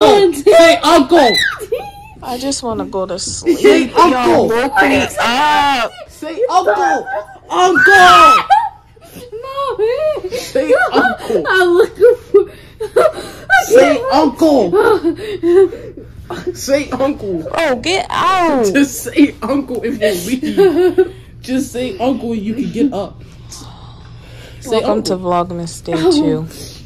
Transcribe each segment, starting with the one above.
Say uncle. I just want to go to sleep. Say uncle. Woke me up. Say uncle. Uncle. No, Say uncle. I'm looking for. Say uncle. Say uncle. Oh, get out. Just say uncle if you leave. Just say uncle and you can get up. Say Welcome to. Vlogmas Day 2.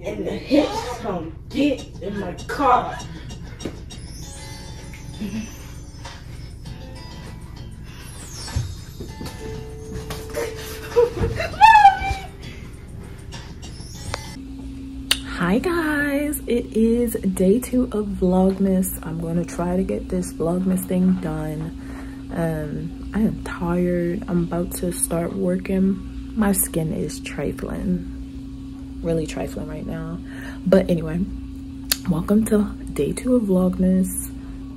In the hips, come get in my car. Hi guys, it is day two of Vlogmas. I'm gonna try to get this Vlogmas thing done. Um, I am tired. I'm about to start working. My skin is trifling, really trifling right now. But anyway, welcome to day two of Vlogmas.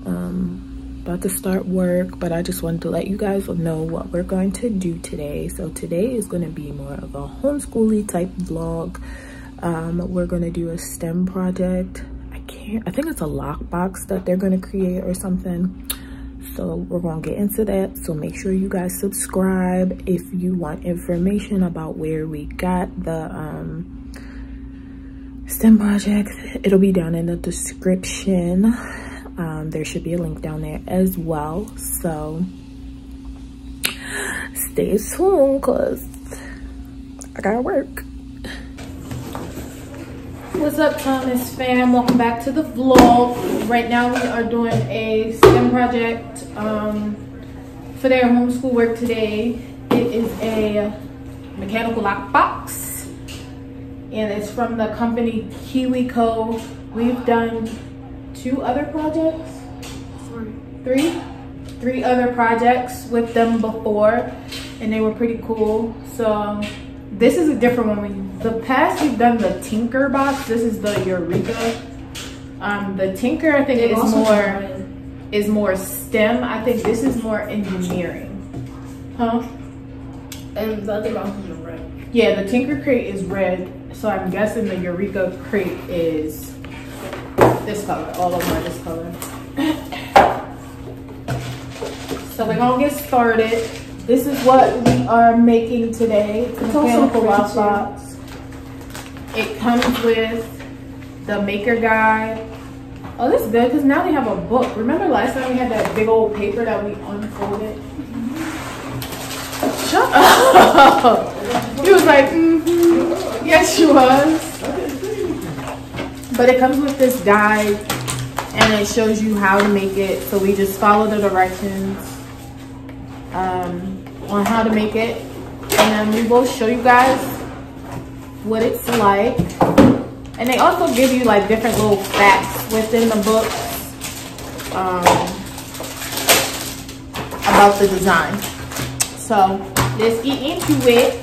Um, about to start work, but I just wanted to let you guys know what we're going to do today. So today is going to be more of a homeschooly type vlog. Um, we're gonna do a STEM project. I can't, I think it's a lockbox that they're gonna create or something. So we're gonna get into that. So make sure you guys subscribe if you want information about where we got the um, STEM project. It'll be down in the description. Um, there should be a link down there as well. So stay tuned cause I gotta work. What's up, Thomas fam? Welcome back to the vlog. Right now, we are doing a STEM project um, for their homeschool work today. It is a mechanical lock box, and it's from the company KiwiCo. We've done two other projects, three, three other projects with them before, and they were pretty cool. So this is a different one. The past we've done the Tinker box. This is the Eureka. Um, the Tinker I think is more is more STEM. I think this is more engineering. Huh? And the other boxes are red. Yeah, the Tinker crate is red, so I'm guessing the Eureka crate is this color. All of them are this color. So we're gonna get started. This is what we are making today. It's also mechanical too. box. It comes with the maker guide. Oh, this is good because now they have a book. Remember last time we had that big old paper that we unfolded? Shut up! He was like, mm-hmm. Yes, she was. But it comes with this guide and it shows you how to make it. So we just follow the directions um, on how to make it. And then we will show you guys what it's like. And they also give you like different little facts within the book um, about the design. So let's get into it.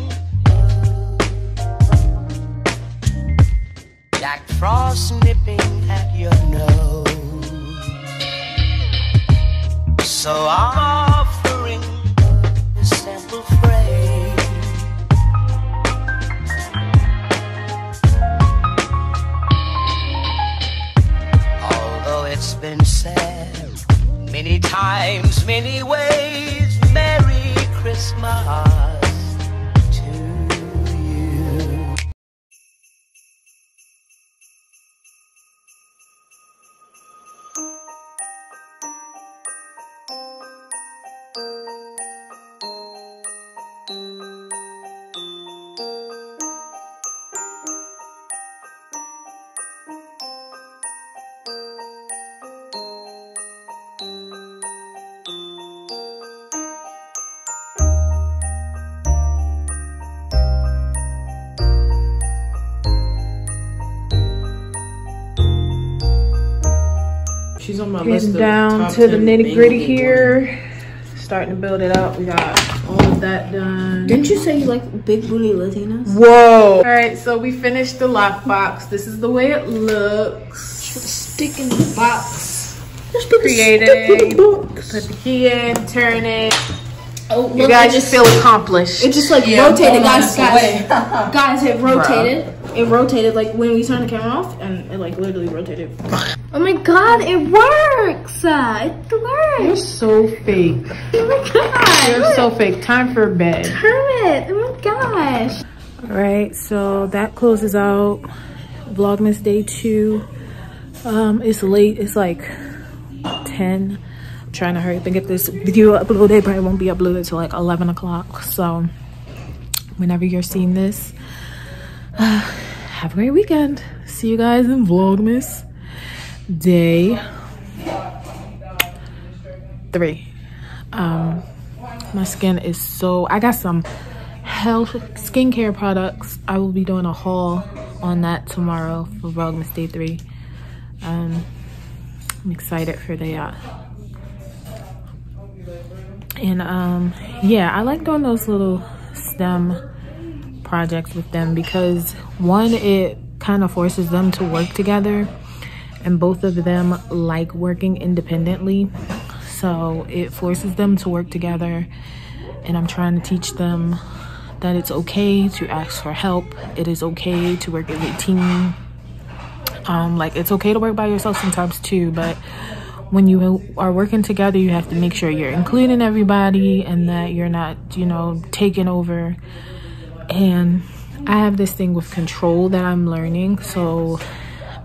Jack Frost nipping at your nose. So I'm offering a simple phrase. Although it's been said many times, many ways, Merry Christmas She's on my list. Getting down top to the nitty gritty bagel here. Starting to build it up. We got all of that done. Didn't you say you like big booty Latinas? Whoa. All right, so we finished the lockbox. This is the way it looks. Stick in the box. Creating. Put the key in, turn it. Oh, You look, guys just just feel accomplished. it just like Yeah, rotated, guys. it's Guys, guys, it rotated. It rotated like when we turned the camera off, and it like literally rotated. oh my god, it works! Uh, it works You're so fake. Oh my god! You're so fake. Time for bed. Kermit! Oh my gosh! All right, so that closes out Vlogmas day two. Um, it's late. It's like 10. I'm trying to hurry up and get this video uploaded, but it won't be uploaded till like 11 o'clock. So whenever you're seeing this, uh, have a great weekend. See you guys in Vlogmas day three. Um, my skin is so, I got some health skincare products. I will be doing a haul on that tomorrow for Vlogmas Day 3. Um, I'm excited for that. And um, yeah, I like doing those little STEM projects with them because one, it kind of forces them to work together and both of them like working independently. So it forces them to work together and I'm trying to teach them that it's okay to ask for help. It is okay to work as a team. Um, like it's okay to work by yourself sometimes too, but when you are working together, you have to make sure you're including everybody and that you're not, you know, taking over. And I have this thing with control that I'm learning. So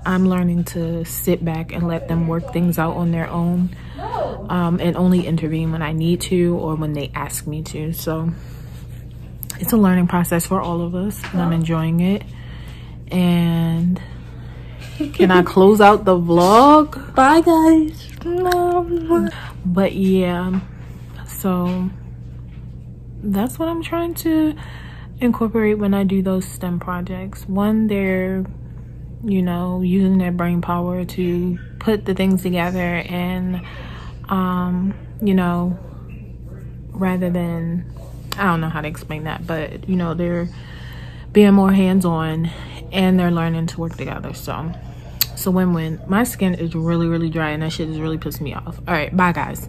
I'm learning to sit back and let them work things out on their own um, and only intervene when I need to or when they ask me to. So it's a learning process for all of us and I'm enjoying it. And can I close out the vlog? Bye, guys. But yeah, so that's what I'm trying to incorporate when I do those STEM projects. One, they're, you know, using their brain power to put the things together and, um, you know, rather than, I don't know how to explain that, but, you know, they're being more hands-on and they're learning to work together. So, so win-win. My skin is really, really dry and that shit is really pissing me off. All right, bye guys.